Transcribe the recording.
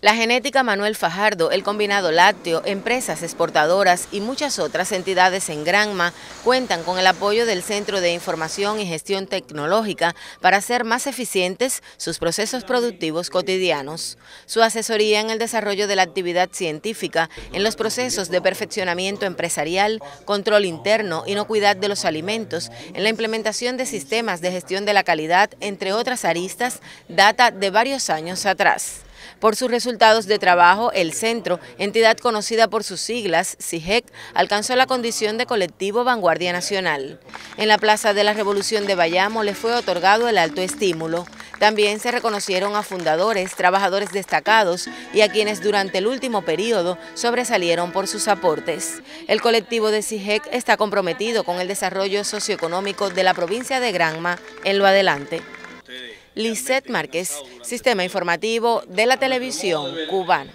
La genética Manuel Fajardo, el combinado lácteo, empresas exportadoras y muchas otras entidades en Granma cuentan con el apoyo del Centro de Información y Gestión Tecnológica para hacer más eficientes sus procesos productivos cotidianos. Su asesoría en el desarrollo de la actividad científica, en los procesos de perfeccionamiento empresarial, control interno, inocuidad de los alimentos, en la implementación de sistemas de gestión de la calidad, entre otras aristas, data de varios años atrás. Por sus resultados de trabajo, el centro, entidad conocida por sus siglas, CIGEC, alcanzó la condición de colectivo Vanguardia Nacional. En la Plaza de la Revolución de Bayamo le fue otorgado el alto estímulo. También se reconocieron a fundadores, trabajadores destacados y a quienes durante el último periodo sobresalieron por sus aportes. El colectivo de CIGEC está comprometido con el desarrollo socioeconómico de la provincia de Granma en lo adelante. Lisette Márquez, Sistema Informativo de la Televisión Cubana.